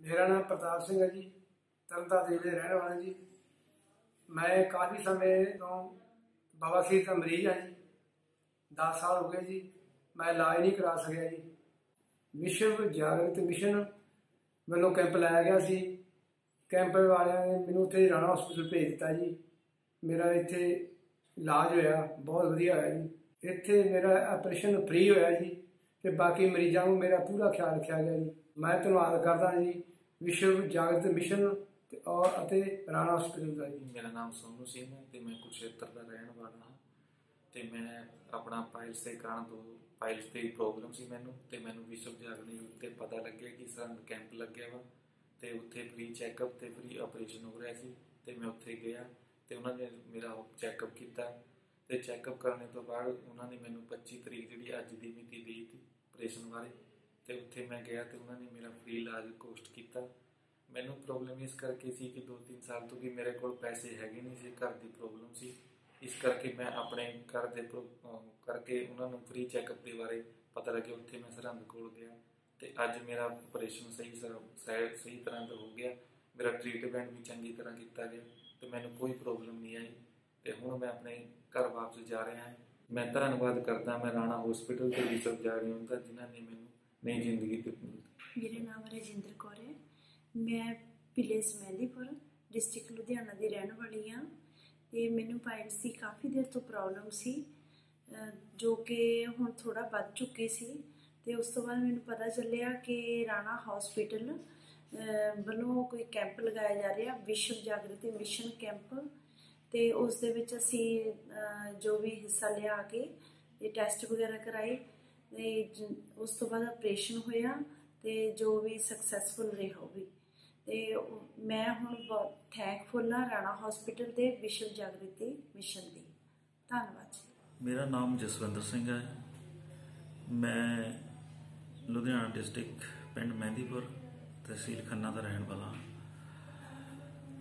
ਮੇਰਾ ਨਾਮ ਪ੍ਰਤਾਪ ਸਿੰਘ ਹੈ ਜੀ ਤਰਨਤਾਰਨ ਜ਼ਿਲ੍ਹੇ ਦੇ ਰਹਿਣ ਵਾਲਾ ਜੀ। ਮੈਂ ਕਾਫੀ ਸਮੇਂ ਤੋਂ ਬਵਾਸੀਰ ਦਾ ਮਰੀਜ਼ ਹਾਂ ਜੀ 10 ਸਾਲ ਹੋ ਗਏ ਜੀ, ਮੈਂ ਇਲਾਜ ਨਹੀਂ ਕਰਾ ਸਕਿਆ ਜੀ। ਵਿਸ਼ਵ ਜਾਗਰਤ ਮਿਸ਼ਨ ਵੱਲੋਂ ਕੈਂਪ ਲਾਇਆ ਗਿਆ ਸੀ। ਕੈਂਪ ਵਾਲਿਆਂ ਨੇ ਮੈਨੂੰ ਉੱਥੇ ਰਾਣਾ ਹਸਪੀਟਲ ਭੇਜ ਦਿੱਤਾ ਜੀ। ਮੇਰਾ ਇੱਥੇ ਇਲਾਜ ਹੋਇਆ, ਬਹੁਤ ਵਧੀਆ ਹੋਇਆ ਜੀ। ਇੱਥੇ ਮੇਰਾ ਆਪਰੇਸ਼ਨ ਫ੍ਰੀ ਹੋਇਆ ਜੀ ਤੇ ਬਾਕੀ ਮਰੀਜ਼ਾਂ ਨੂੰ ਮੇਰਾ ਪੂਰਾ ਖਿਆਲ ਰੱਖਿਆ ਗਿਆ ਜੀ। ਮੈਂ ਧੰਨਵਾਦ ਕਰਦਾ ਜੀ ਵਿਸ਼ਵ ਜਾਗਰਤ ਮਿਸ਼ਨ ਤੇ ਔਰ ਅਤੇ ਰਾਣਾ ਹਸਪੀਟਲ ਦਾ ਜੀ। ਮੇਰਾ ਨਾਮ ਸੋਨੂ ਸਿੰਘ ਹੈ ਤੇ ਮੈਂ ਕੁਰਸ਼ੇਤਰ ਦਾ ਰਹਿਣ ਵਾਲਾ ਹਾਂ। ਤੇ ਮੈਂ ਆਪਣਾ ਪਾਇਲਸ ਦੇ ਕਾਰਨ ਤੋਂ ਪਾਇਲਸ 'ਤੇ ਪ੍ਰੋਬਲਮ ਸੀ ਮੈਨੂੰ ਤੇ ਮੈਨੂੰ ਵਿਸ਼ਵ ਜਾਗਰਣੀ ਉੱਤੇ ਪਤਾ ਲੱਗਿਆ ਕਿ ਸਾਨੂੰ ਕੈਂਪ ਲੱਗਿਆ ਵਾ। ਤੇ ਉੱਥੇ ਫ੍ਰੀ ਚੈੱਕਅਪ ਤੇ ਫ੍ਰੀ ਆਪਰੇਸ਼ਨ ਹੋ ਰਿਹਾ ਸੀ ਤੇ ਮੈਂ ਉੱਥੇ ਗਿਆ ਤੇ ਉਹਨਾਂ ਨੇ ਮੇਰਾ ਚੈੱਕਅਪ ਕੀਤਾ। ਤੇ ਚੈੱਕਅਪ ਕਰਨ ਤੋਂ ਬਾਅਦ ਉਹਨਾਂ ਨੇ ਮੈਨੂੰ 25 ਤਰੀਕ ਜਿਹੜੀ ਅੱਜ ਦੀ ਮਿਤੀ ਦੇ ਦਿੱਤੀ ਆਪਰੇਸ਼ਨ ਬਾਰੇ। ਤੇ ਉੱਥੇ ਮੈਂ ਗਿਆ ਤੇ ਉਹਨਾਂ ਨੇ ਮੇਰਾ ਫ੍ਰੀ ਇਲਾਜ ਕੋਸਟ ਕੀਤਾ। ਮੈਨੂੰ ਪ੍ਰੋਬਲਮ ਇਸ ਕਰਕੇ ਸੀ ਕਿ 2-3 ਸਾਲ ਤੋਂ ਵੀ ਮੇਰੇ ਕੋਲ ਪੈਸੇ ਹੈਗੇ ਨਹੀਂ ਸੀ, ਘਰ ਦੀ ਪ੍ਰੋਬਲਮ ਸੀ। ਇਸ ਕਰਕੇ ਮੈਂ ਆਪਣੇ ਘਰ ਦੇ ਪ੍ਰੋ- ਕਰਕੇ ਉਹਨਾਂ ਨੂੰ ਫ੍ਰੀ ਚੈੱਕਅਪ ਦੇ ਬਾਰੇ ਪਤਾ ਲੱਗਿਆ। ਉੱਥੇ ਮੈਂ ਸਰਹੰਦ ਕੋਲ ਗਿਆ ਤੇ ਅੱਜ ਮੇਰਾ ਆਪਰੇਸ਼ਨ ਸਹੀ ਸਰ- ਸਹੀ ਤਰ੍ਹਾਂ ਦਾ ਹੋ ਗਿਆ। ਮੇਰਾ ਟ੍ਰੀਟਮੈਂਟ ਵੀ ਚੰਗੀ ਤਰ੍ਹਾਂ ਕੀਤਾ ਗਿਆ ਤੇ ਮੈਨੂੰ ਕੋਈ ਪ੍ਰੋਬਲਮ ਨਹੀਂ ਆਈ। ਤੇ ਹੁਣ ਮੈਂ ਆਪਣੇ ਘਰ ਵਾਪਸ ਜਾ ਰਿਹਾ ਹਾਂ। ਮੈਂ ਧੰਨਵਾਦ ਕਰਦਾ, ਮੈਂ ਰਾਣਾ ਹਸਪੀਟਲ ਤੇ ਜਾ ਰਿਹਾ ਦਾ ਜਿਨ੍ਹਾਂ ਨੇ ਮੈਨੂੰ ਨਈ ਜ਼ਿੰਦਗੀ ਦਿੱਤੀ ਮੇਰਾ ਨਾਮ ਰਜਿੰਦਰ ਕੌਰ ਹੈ। ਮੈਂ ਵਿਲੇਜ ਮਹਿੰਦੀਪੁਰ ਡਿਸਟ੍ਰਿਕਟ ਲੁਧਿਆਣਾ ਦੀ ਰਹਿਣ ਵਾਲੀ ਹਾਂ। ਤੇ ਮੈਨੂੰ ਪਾਇਲਸ ਦੀ ਕਾਫੀ ਦੇਰ ਤੋਂ ਪ੍ਰੋਬਲਮ ਸੀ। ਜੋ ਕਿ ਹੁਣ ਥੋੜਾ ਵੱਧ ਚੁੱਕੀ ਸੀ। ਤੇ ਉਸ ਤੋਂ ਬਾਅਦ ਮੈਨੂੰ ਪਤਾ ਚੱਲਿਆ ਕਿ ਰਾਣਾ ਹਸਪੀਟਲ ਵੱਲੋਂ ਕੋਈ ਕੈਂਪ ਲਗਾਇਆ ਜਾ ਰਿਹਾ, ਵਿਸ਼ਵ ਜਾਗਰਤੀ ਮਿਸ਼ਨ ਕੈਂਪ ਤੇ ਉਸ ਦੇ ਵਿੱਚ ਅਸੀਂ ਜੋ ਵੀ ਹਿੱਸਾ ਲਿਆ ਕੇ, ਇਹ ਟੈਸਟ ਵਗੈਰਾ ਕਰਾਏ। ਤੇ ਉਸ ਤੋਂ ਬਾਅਦ ਆਪਰੇਸ਼ਨ ਹੋਇਆ ਤੇ ਜੋ ਵੀ ਸਕਸੈਸਫੁਲ ਰਿਹਾ ਉਹ ਵੀ। ਤੇ ਮੈਂ ਹੁਣ ਬਹੁਤ ਥੈਂਕਫੁਲ ਹਾਂ ਰਾਣਾ ਹਸਪੀਟਲ ਦੇ ਵਿਸ਼ਵ ਜਾਗਰਤੀ ਮਿਸ਼ਨ ਦੀ। ਧੰਨਵਾਦ ਜੀ। ਮੇਰਾ ਨਾਮ ਜਸਵਿੰਦਰ ਸਿੰਘ ਹੈ। ਮੈਂ ਲੁਧਿਆਣਾ ਡਿਸਟ੍ਰਿਕਟ ਪਿੰਡ ਮਹਿੰਦੀਪੁਰ ਤਹਿਸੀਲ ਖੰਨਾ ਦਾ ਰਹਿਣ ਵਾਲਾ ਹਾਂ।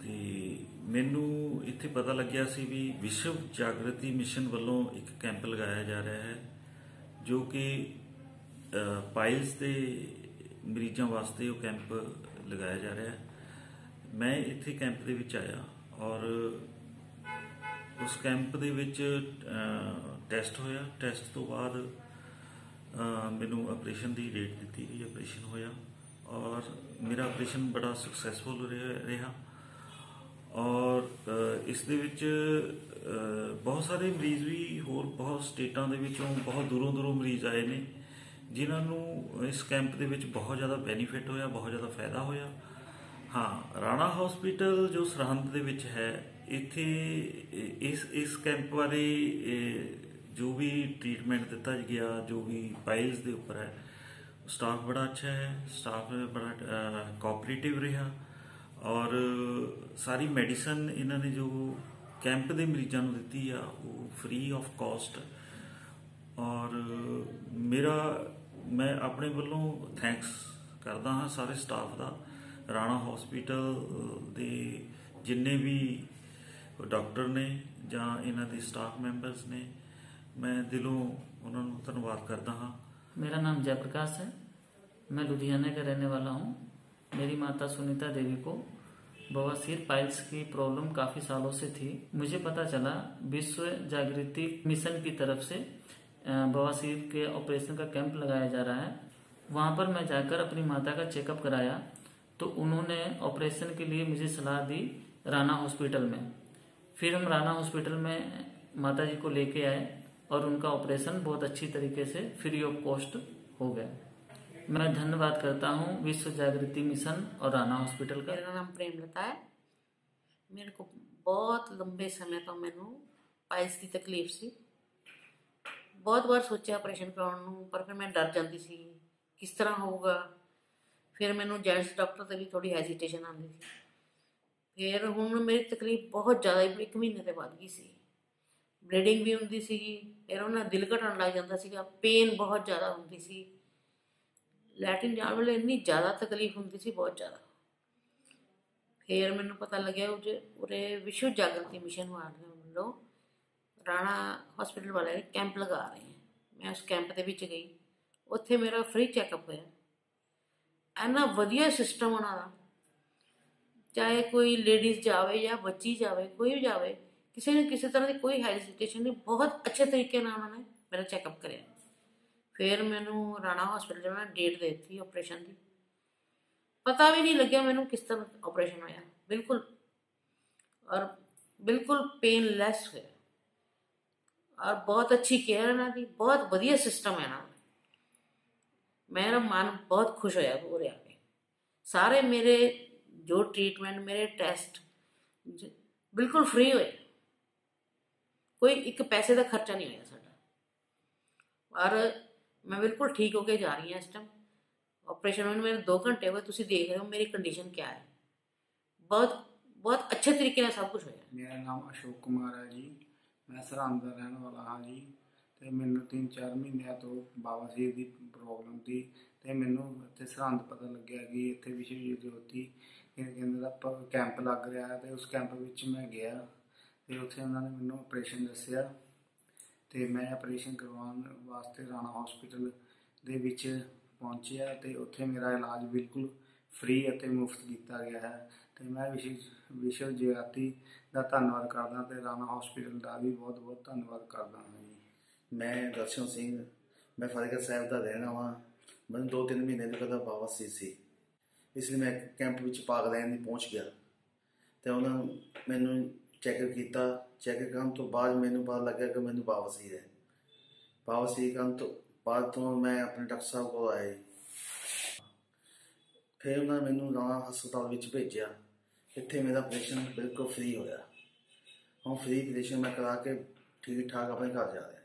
ਤੇ ਮੈਨੂੰ ਇੱਥੇ ਪਤਾ ਲੱਗਿਆ ਸੀ ਵੀ ਵਿਸ਼ਵ ਜਾਗਰਤੀ ਮਿਸ਼ਨ ਵੱਲੋਂ ਇੱਕ ਕੈਂਪ ਲਗਾਇਆ ਜਾ ਰਿਹਾ ਹੈ। ਜੋ ਕਿ ਪਾਇਲਸ ਦੇ ਮਰੀਜ਼ਾਂ ਵਾਸਤੇ ਉਹ ਕੈਂਪ ਲਗਾਇਆ ਜਾ ਰਿਹਾ ਹੈ। ਮੈਂ ਇੱਥੇ ਕੈਂਪ ਦੇ ਵਿੱਚ ਆਇਆ ਔਰ ਉਸ ਕੈਂਪ ਦੇ ਵਿੱਚ ਟੈਸਟ ਹੋਇਆ। ਟੈਸਟ ਤੋਂ ਬਾਅਦ ਮੈਨੂੰ ਆਪਰੇਸ਼ਨ ਦੀ ਡੇਟ ਦਿੱਤੀ ਗਈ। ਆਪਰੇਸ਼ਨ ਹੋਇਆ ਔਰ ਮੇਰਾ ਆਪਰੇਸ਼ਨ ਬੜਾ ਸਕਸੈਸਫੁਲ ਰਿਹਾ ਔਰ ਇਸ ਦੇ ਵਿੱਚ ਬਹੁਤ ਸਾਰੇ ਮਰੀਜ਼ ਵੀ ਹੋਰ ਬਹੁਤ ਸਟੇਟਾਂ ਦੇ ਵਿੱਚੋਂ ਬਹੁਤ ਦੂਰੋਂ ਦੂਰੋਂ ਮਰੀਜ਼ ਆਏ ਨੇ, ਜਿਨ੍ਹਾਂ ਨੂੰ ਇਸ ਕੈਂਪ ਦੇ ਵਿੱਚ ਬਹੁਤ ਜ਼ਿਆਦਾ ਬੈਨੀਫਿਟ ਹੋਇਆ, ਬਹੁਤ ਜ਼ਿਆਦਾ ਫਾਇਦਾ ਹੋਇਆ। ਹਾਂ, ਰਾਣਾ ਹਸਪੀਟਲ ਜੋ ਸਰਹੰਦ ਦੇ ਵਿੱਚ ਹੈ, ਇੱਥੇ ਇਸ ਇਸ ਕੈਂਪ ਬਾਰੇ ਜੋ ਵੀ ਟ੍ਰੀਟਮੈਂਟ ਦਿੱਤਾ ਗਿਆ, ਜੋ ਵੀ ਪਾਈਲਸ ਦੇ ਉੱਪਰ ਹੈ, ਸਟਾਫ ਬੜਾ ਅੱਛਾ ਹੈ, ਸਟਾਫ ਬੜਾ ਕੋਆਪਰੇਟਿਵ ਰਿਹਾ। ਔਰ ਸਾਰੀ ਮੈਡੀਸਨ ਇਹਨਾਂ ਨੇ ਜੋ ਕੈਂਪ ਦੇ ਮਰੀਜ਼ਾਂ ਨੂੰ ਦਿੱਤੀ ਆ ਉਹ ਫ੍ਰੀ ਆਫ ਕਾਸਟ ਔਰ ਮੇਰਾ ਮੈਂ ਆਪਣੇ ਵੱਲੋਂ ਥੈਂਕਸ ਕਰਦਾ ਹਾਂ ਸਾਰੇ ਸਟਾਫ ਦਾ ਰਾਣਾ ਹਸਪੀਟਲ ਦੇ ਜਿੰਨੇ ਵੀ ਡਾਕਟਰ ਨੇ ਜਾਂ ਇਹਨਾਂ ਦੇ ਸਟਾਫ ਮੈਂਬਰਸ ਨੇ ਮੈਂ ਦਿਲੋਂ ਉਹਨਾਂ ਨੂੰ ਧੰਨਵਾਦ ਕਰਦਾ ਹਾਂ मेरा नाम जयप्रकाश है मैं लुधियाना का रहने वाला हूँ मेरी माता सुनीता देवी को बवासीर पाइल्स की प्रॉब्लम काफ़ी सालों से थी। मुझे पता चला, विश्व जागृति मिशन की तरफ़ से बवासीर के ऑपरेशन का कैंप लगाया जा रहा है। वहाँ पर मैं जाकर अपनी माता का चेकअप कराया तो उन्होंने ऑपरेशन के लिए मुझे सलाह दी राना हॉस्पिटल में। फिर हम राना हॉस्पिटल में माता जी को लेके आए और उनका ऑपरेशन बहुत अच्छी तरीके से फ्री ऑफ़ कॉस्ट हो गया। मैं धन्यवाद करता हूँ विश्व जागृति मिशन और राना हॉस्पिटल का ਮੇਰਾ ਨਾਮ ਪ੍ਰੇਮਲਤਾ ਹੈ ਮੇਰੇ ਕੋ ਬਹੁਤ ਲੰਬੇ ਸਮੇਂ ਤੋਂ ਮੈਨੂੰ ਪਾਇਲਸ ਦੀ ਤਕਲੀਫ ਸੀ ਬਹੁਤ ਵਾਰ ਸੋਚਿਆ ਆਪਰੇਸ਼ਨ ਕਰਾਉਣ ਨੂੰ ਪਰ ਫਿਰ ਮੈਂ ਡਰ ਜਾਂਦੀ ਸੀ ਕਿਸ ਤਰ੍ਹਾਂ ਹੋਊਗਾ ਫਿਰ ਮੈਨੂੰ ਜੈਂਟਸ ਡਾਕਟਰ ਤੇ ਵੀ ਥੋੜੀ ਹੈਜ਼ਿਟੇਸ਼ਨ ਆਉਂਦੀ ਸੀ ਫਿਰ ਹੁਣ ਮੇਰੀ ਤਕਲੀਫ ਬਹੁਤ ਜ਼ਿਆਦਾ ਇੱਕ ਮਹੀਨੇ ਤੇ ਵੱਧ ਗਈ ਸੀ ਬਲੀਡਿੰਗ ਵੀ ਹੁੰਦੀ ਸੀਗੀ ਫਿਰ ਉਹਨਾਂ ਦਿਲ ਘਟਣ ਲੱਗ ਜਾਂਦਾ ਸੀਗਾ ਪੇਨ ਬਹੁਤ ਜ਼ਿਆਦਾ ਹੁੰਦੀ ਸੀ ਲੈਟਿਨ ਜਾਣ ਵੇਲੇ ਇੰਨੀ ਜ਼ਿਆਦਾ ਤਕਲੀਫ ਹੁੰਦੀ ਸੀ, ਬਹੁਤ ਜ਼ਿਆਦਾ। ਫਿਰ ਮੈਨੂੰ ਪਤਾ ਲੱਗਿਆ ਉਹ ਜੇ ਉਰੇ ਵਿਸ਼ਵ ਜਾਗਰਤੀ ਮਿਸ਼ਨ ਵਾਲਿਆਂ ਵੱਲੋਂ ਰਾਣਾ ਹਸਪੀਟਲ ਵਾਲੇ ਕੈਂਪ ਲਗਾ ਰਹੇ ਹੈ ਮੈਂ ਉਸ ਕੈਂਪ ਦੇ ਵਿੱਚ ਗਈ। ਉੱਥੇ ਮੇਰਾ ਫ੍ਰੀ ਚੈੱਕਅਪ ਹੋਇਆ। ਇੰਨਾ ਵਧੀਆ ਸਿਸਟਮ ਉਹਨਾਂ ਦਾ। ਚਾਹੇ ਕੋਈ ਲੇਡੀਜ਼ ਜਾਵੇ ਜਾਂ ਬੱਚੀ ਜਾਵੇ, ਕੋਈ ਵੀ ਜਾਵੇ, ਕਿਸੇ ਨੇ ਕਿਸੇ ਤਰ੍ਹਾਂ ਦੀ ਕੋਈ ਹੈਜ਼ਿਟੇਸ਼ਨ ਨਹੀਂ, ਬਹੁਤ ਅੱਛੇ ਤਰੀਕੇ ਨਾਲ ਉਹਨਾਂ ਨੇ ਮੇਰਾ ਚੈੱਕਅਪ ਕਰਿਆ। ਫਿਰ ਮੈਨੂੰ ਰਾਣਾ ਹਸਪੀਟਲ ਜਾਣਾ ਡੇਟ ਦੇ ਦਿੱਤੀ ਆਪਰੇਸ਼ਨ ਦੀ। ਪਤਾ ਵੀ ਨਹੀਂ ਲੱਗਿਆ ਮੈਨੂੰ ਕਿਸ ਤਰ੍ਹਾਂ ਆਪਰੇਸ਼ਨ ਹੋਇਆ। ਬਿਲਕੁਲ, ਔਰ ਬਿਲਕੁਲ ਪੇਨਲੈਸ ਹੋਇਆ। ਔਰ ਬਹੁਤ ਅੱਛੀ ਕੇਅਰ ਇਹਨਾਂ ਦੀ, ਬਹੁਤ ਵਧੀਆ ਸਿਸਟਮ ਹੈ ਨਾ। ਮੇਰਾ ਮਨ ਬਹੁਤ ਖੁਸ਼ ਹੋਇਆ ਪੂਰੇ ਆ ਕੇ ਸਾਰੇ ਮੇਰੇ ਜੋ ਟ੍ਰੀਟਮੈਂਟ ਮੇਰੇ ਟੈਸਟ ਬਿਲਕੁਲ ਫ੍ਰੀ ਹੋਏ। ਕੋਈ ਇੱਕ ਪੈਸੇ ਦਾ ਖਰਚਾ ਨਹੀਂ ਹੋਇਆ ਸਾਡਾ। ਔਰ ਮੈਂ ਬਿਲਕੁਲ ਠੀਕ ਹੋ ਕੇ ਜਾ ਰਹੀ ਹਾਂ ਇਸ ਟਾਈਮ ਆਪਰੇਸ਼ਨ ਹੋਣ ਨੂੰ ਮੇਰੇ 2 ਘੰਟੇ ਹੋਏ, ਤੁਸੀਂ ਦੇਖ ਰਹੇ ਹੋ ਮੇਰੀ ਕੰਡੀਸ਼ਨ ਕੀ ਹੈ। ਬਹੁਤ ਬਹੁਤ ਅੱਛੇ ਤਰੀਕੇ ਨਾਲ ਸਭ ਕੁਝ ਹੋਇਆ। ਮੇਰਾ ਨਾਮ ਅਸ਼ੋਕ ਕੁਮਾਰ ਹੈ ਜੀ। ਮੈਂ ਸਰਹੰਦ ਦਾ ਰਹਿਣ ਵਾਲਾ ਹਾਂ ਜੀ। ਤੇ ਮੈਨੂੰ 3-4 ਮਹੀਨਿਆਂ ਤੋਂ ਬਵਾਸੀਰ ਦੀ ਪ੍ਰੋਬਲਮ ਸੀ ਤੇ ਮੈਨੂੰ ਇੱਥੇ ਸਰਹੰਦ ਪਤਾ ਲੱਗਿਆ ਕਿ ਇੱਥੇ ਵਿਸ਼ਵ ਜੋਤੀ ਕਹਿੰਦੇ ਦਾ ਕੈਂਪ ਲੱਗ ਰਿਹਾ ਹੈ ਤੇ ਉਸ ਕੈਂਪ ਵਿੱਚ ਮੈਂ ਗਿਆ। ਤੇ ਉੱਥੇ ਉਹਨਾਂ ਨੇ ਮੈਨੂੰ ਆਪਰੇਸ਼ਨ ਦੱਸਿਆ। ਤੇ ਮੈਂ ਆਪਰੇਸ਼ਨ ਕਰਵਾਉਣ ਵਾਸਤੇ ਰਾਣਾ ਹਸਪੀਟਲ ਦੇ ਵਿੱਚ ਪਹੁੰਚਿਆ ਤੇ ਉੱਥੇ ਮੇਰਾ ਇਲਾਜ ਬਿਲਕੁਲ ਫ੍ਰੀ ਅਤੇ ਮੁਫਤ ਕੀਤਾ ਗਿਆ ਹੈ। ਤੇ ਮੈਂ ਵਿਸ਼ਵ ਵਿਸ਼ਵ ਜਯਾਤੀ ਦਾ ਧੰਨਵਾਦ ਕਰਦਾ ਤੇ ਰਾਣਾ ਹਸਪੀਟਲ ਦਾ ਵੀ ਬਹੁਤ ਬਹੁਤ ਧੰਨਵਾਦ ਕਰਦਾ ਹਾਂ ਜੀ। ਮੈਂ ਦਰਸ਼ਨ ਸਿੰਘ, ਮੈਂ ਫਤਿਹਗੜ੍ਹ ਸਾਹਿਬ ਦਾ ਰਹਿਣਾ ਵਾਲਾ ਮੈਨੂੰ ਦੋ ਤਿੰਨ ਮਹੀਨੇ ਦੀ ਪਹਿਲਾਂ ਬਵਾਸੀਰ ਸੀ। ਇਸ ਲਈ ਮੈਂ ਕੈਂਪ ਵਿੱਚ ਭਾਗ ਲੈਣ ਦੀ ਪਹੁੰਚ ਗਿਆ। ਤੇ ਉਹਨਾਂ ਮੈਨੂੰ ਚੈੱਕ ਕੀਤਾ ਚੈੱਕ ਕਰਨ ਤੋਂ ਬਾਅਦ ਮੈਨੂੰ ਪਤਾ ਲੱਗਿਆ ਕਿ ਮੈਨੂੰ ਬਵਾਸੀਰ ਹੈ ਬਵਾਸੀਰ ਕਰਨ ਤੋਂ ਬਾਅਦ ਤੋਂ ਮੈਂ ਆਪਣੇ ਡਾਕਟਰ ਸਾਹਿਬ ਕੋਲ ਆਇਆ ਫਿਰ ਉਹਨਾਂ ਮੈਨੂੰ ਰਾਣਾ ਹਸਪਤਾਲ ਵਿੱਚ ਭੇਜਿਆ। ਇੱਥੇ ਮੇਰਾ ਆਪਰੇਸ਼ਨ ਬਿਲਕੁਲ ਫ੍ਰੀ ਹੋਇਆ। ਹੁਣ ਫ੍ਰੀ ਆਪਰੇਸ਼ਨ ਮੈਂ ਕਰਾ ਕੇ ਠੀਕ ਠਾਕ ਆਪਣੇ ਘਰ ਜਾ ਰਿਹਾ।